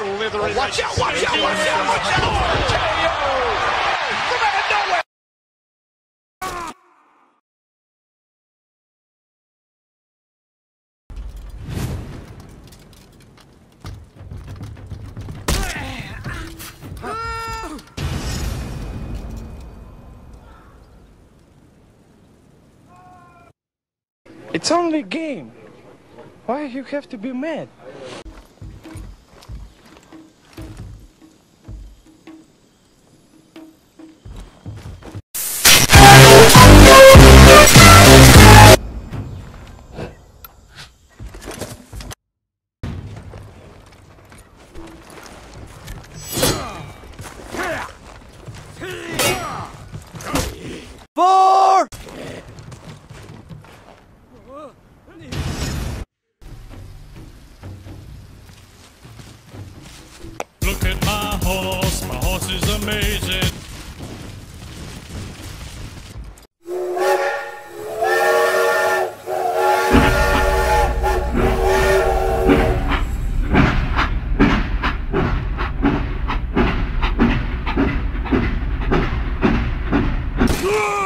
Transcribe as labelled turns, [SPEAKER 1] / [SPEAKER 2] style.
[SPEAKER 1] slithering. Watch out, watch out, watch out, watch out. From out of nowhere.
[SPEAKER 2] It's only a game. Why you have to be mad?
[SPEAKER 3] Four!
[SPEAKER 4] Look at my horse, my horse is amazing.